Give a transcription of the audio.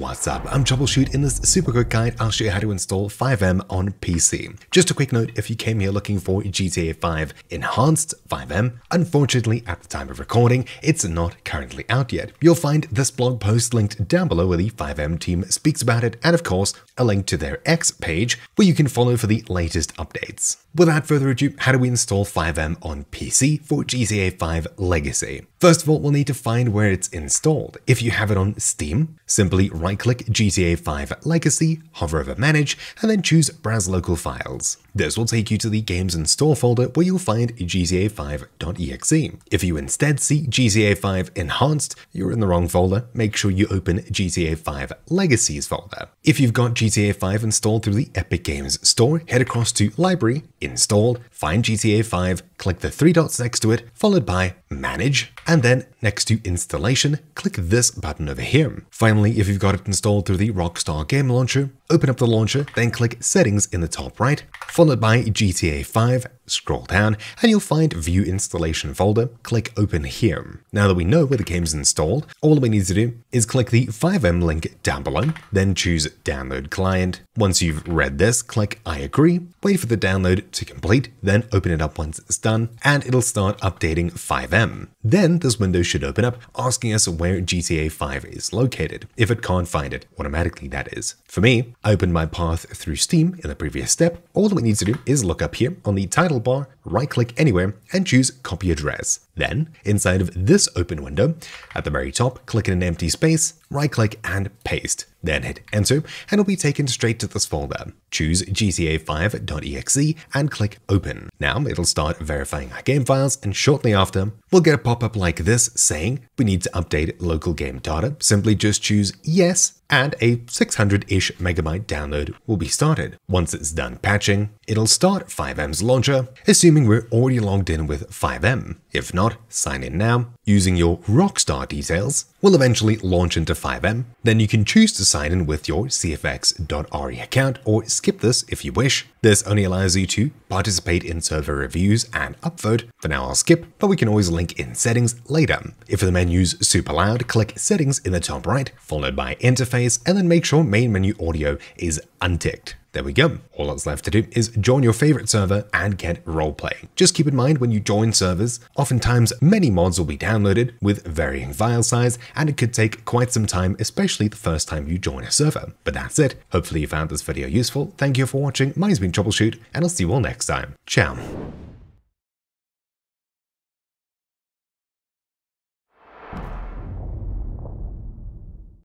What's up? I'm TroubleChute. In this super quick guide, I'll show you how to install FiveM on PC. Just a quick note, if you came here looking for GTA 5 Enhanced FiveM, unfortunately at the time of recording, it's not currently out yet. You'll find this blog post linked down below where the FiveM team speaks about it, and of course, a link to their X page where you can follow for the latest updates. Without further ado, how do we install FiveM on PC for GTA 5 Legacy? First of all, we'll need to find where it's installed. If you have it on Steam, simply right-click GTA 5 Legacy, hover over Manage, and then choose Browse Local Files. This will take you to the Games and Store folder where you'll find GTA5.exe. If you instead see GTA 5 Enhanced, you're in the wrong folder. Make sure you open GTA 5 Legacies folder. If you've got GTA 5 installed through the Epic Games Store, head across to Library, Installed, find GTA 5, click the three dots next to it, followed by Manage, and then next to Installation, click this button over here. Finally, if you've got it installed through the Rockstar Game Launcher, open up the launcher, then click Settings in the top right, followed by GTA 5, scroll down, and you'll find View Installation folder, click Open here. Now that we know where the game's installed, all we need to do is click the FiveM link down below, then choose Download Client. Once you've read this, click I agree, wait for the download to complete, then open it up once it's done, and it'll start updating FiveM. Then this window should open up, asking us where GTA 5 is located, if it can't find it, automatically that is. For me, I opened my path through Steam in the previous step. All that we need to do is look up here on the title bar, right click anywhere, and choose copy address. Then, inside of this open window, at the very top, click in an empty space, right click and paste. Then hit enter and it'll be taken straight to this folder. Choose GTA5.exe and click open. Now it'll start verifying our game files and shortly after, we'll get a pop-up like this saying we need to update local game data. Simply just choose yes and a 600-ish megabyte download will be started. Once it's done patching, it'll start FiveM's launcher, assuming we're already logged in with FiveM. If not, sign in now. Using your Rockstar details will eventually launch into FiveM. Then you can choose to sign in with your cfx.re account or skip this if you wish. This only allows you to participate in server reviews and upvote. For now I'll skip, but we can always link in settings later. If the menu's super loud, click settings in the top right, followed by interface, and then make sure main menu audio is unticked. There we go. All that's left to do is join your favorite server and get roleplay. Just keep in mind when you join servers, oftentimes many mods will be downloaded with varying file size and it could take quite some time, especially the first time you join a server. But that's it. Hopefully you found this video useful. Thank you for watching. My name's been TroubleChute and I'll see you all next time. Ciao.